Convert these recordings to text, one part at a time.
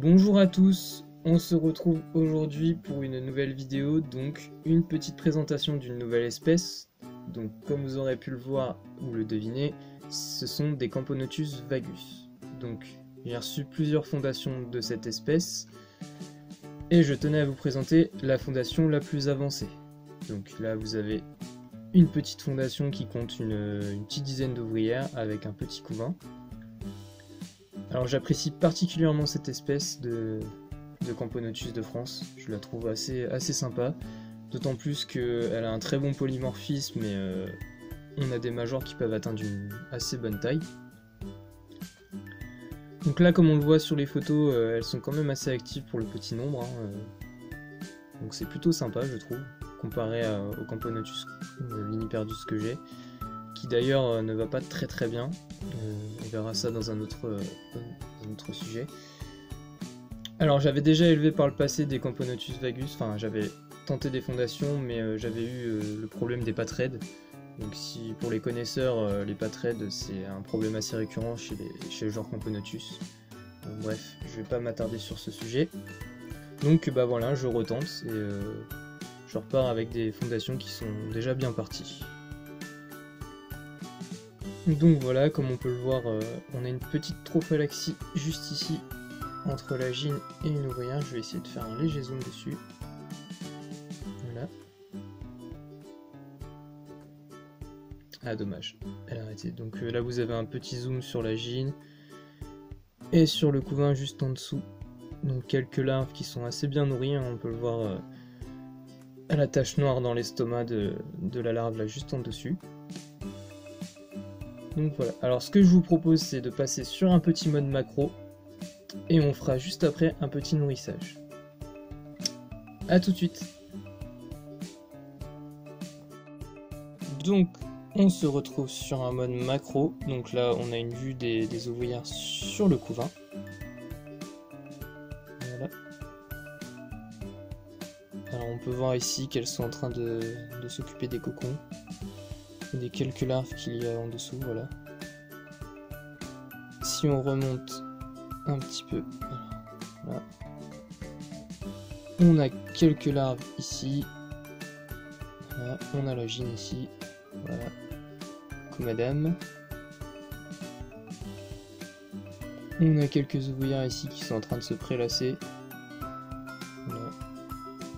Bonjour à tous, on se retrouve aujourd'hui pour une nouvelle vidéo, donc une petite présentation d'une nouvelle espèce. Donc comme vous aurez pu le voir ou le deviner, ce sont des Camponotus vagus. Donc j'ai reçu plusieurs fondations de cette espèce et je tenais à vous présenter la fondation la plus avancée. Donc là vous avez une petite fondation qui compte une, petite dizaine d'ouvrières avec un petit couvain. Alors j'apprécie particulièrement cette espèce de, Camponotus de France, je la trouve assez, sympa, d'autant plus qu'elle a un très bon polymorphisme et euh, on a des majors qui peuvent atteindre une assez bonne taille. Donc là comme on le voit sur les photos, euh, elles sont quand même assez actives pour le petit nombre, hein, euh. donc c'est plutôt sympa je trouve, comparé au Camponotus liniperdus que j'ai qui d'ailleurs ne va pas très très bien. Euh, on verra ça dans un autre, euh, sujet. Alors j'avais déjà élevé par le passé des Camponotus vagus, enfin j'avais tenté des fondations mais j'avais eu le problème des pattes raides. Donc si pour les connaisseurs, les pattes raides c'est un problème assez récurrent chez le genre Camponotus. bref, je vais pas m'attarder sur ce sujet. Donc bah voilà, je retente et je repars avec des fondations qui sont déjà bien parties. Donc voilà, comme on peut le voir, euh, on a une petite trophalaxie juste ici, entre la gine et une ouvrière. Je vais essayer de faire un léger zoom dessus. Voilà. Ah dommage, elle a arrêté. Donc euh, là vous avez un petit zoom sur la gine et sur le couvain juste en dessous. Donc quelques larves qui sont assez bien nourries, hein. on peut le voir euh, à la tache noire dans l'estomac de, de la larve là juste en dessus. Donc voilà, alors ce que je vous propose c'est de passer sur un petit mode macro et on fera juste après un petit nourrissage. A tout de suite Donc on se retrouve sur un mode macro, donc là on a une vue des, ouvrières sur le couvain. Voilà. Alors on peut voir ici qu'elles sont en train de s'occuper des cocons des quelques larves qu'il y a en dessous, voilà. Si on remonte un petit peu, On a quelques larves ici. On a la gine ici. Voilà. Madame. On a quelques ouvrières ici qui sont en train de se prélasser. Voilà.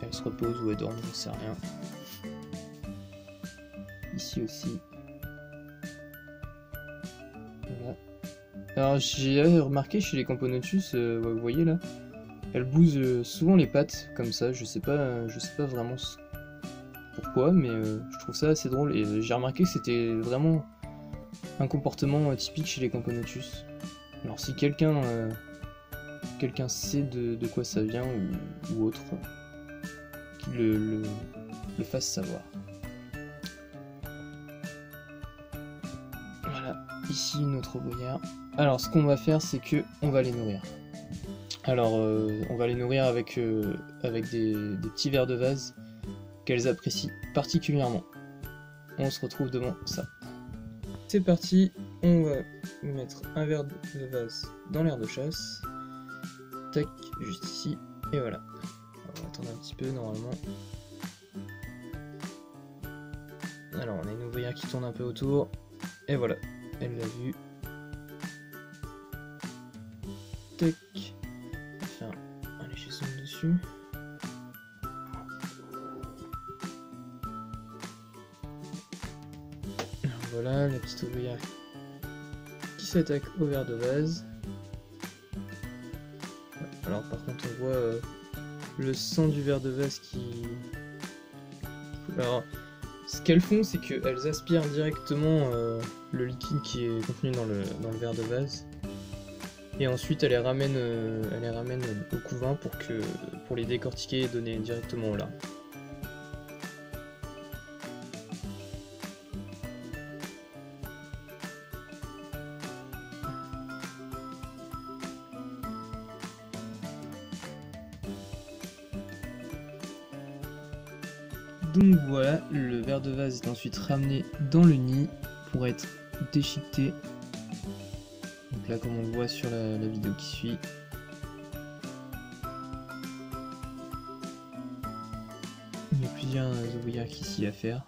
Elles se reposent ou elles dorment, je sais rien ici aussi. Alors j'ai remarqué chez les Camponotus, euh, vous voyez là, elles bougent euh, souvent les pattes comme ça, je sais pas, je sais pas vraiment pourquoi, mais euh, je trouve ça assez drôle et j'ai remarqué que c'était vraiment un comportement typique chez les Camponotus. Alors si quelqu'un sait de, quoi ça vient ou, autre, qu'il le fasse savoir. Ici notre ouvrière. Alors ce qu'on va faire c'est que on va les nourrir. Alors euh, on va les nourrir avec, euh, avec des, petits verres de vase qu'elles apprécient particulièrement. On se retrouve devant ça. C'est parti, on va mettre un verre de vase dans l'air de chasse. Tac, juste ici, et voilà. On va attendre un petit peu normalement. Alors on a une ouvrière qui tourne un peu autour, et voilà, elle l'a vu. Tac. On va faire un léger zoom dessus. Alors voilà, la petite ouvrière qui s'attaque au verre de vase. Alors par contre on voit euh, le sang du verre de vase qui... Alors ce qu'elles font, c'est qu'elles aspirent directement euh, le liquide qui est contenu dans le, dans verre de vase. Et ensuite, elles les ramènent, euh, elle les ramènent au couvain pour, pour les décortiquer et donner directement là. Donc voilà, le verre de vase est ensuite ramené dans le nid pour être déchiqueté. Donc là, comme on le voit sur la, vidéo qui suit, il y a plusieurs ouvrières qui s'y à faire.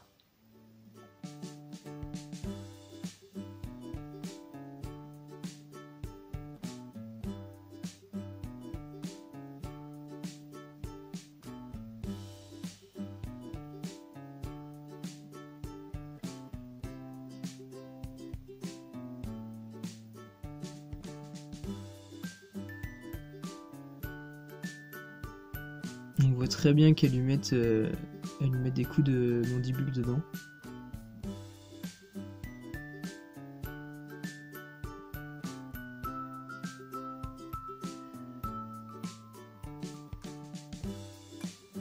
On voit très bien qu'elle lui euh, lui met des coups de mandibule dedans.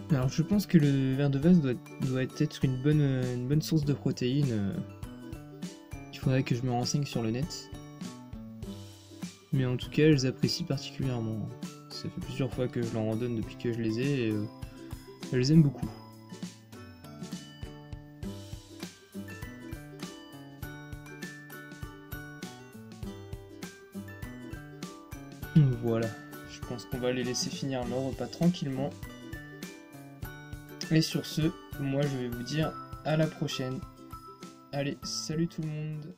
Alors je pense que le verre de vase doit, être une bonne, source de protéines. Il faudrait que je me renseigne sur le net. Mais en tout cas, je les particulièrement. Ça fait plusieurs fois que je leur en donne depuis que je les ai et euh, je les beaucoup. Voilà, je pense qu'on va les laisser finir leur repas tranquillement. Et sur ce, moi je vais vous dire à la prochaine. Allez, salut tout le monde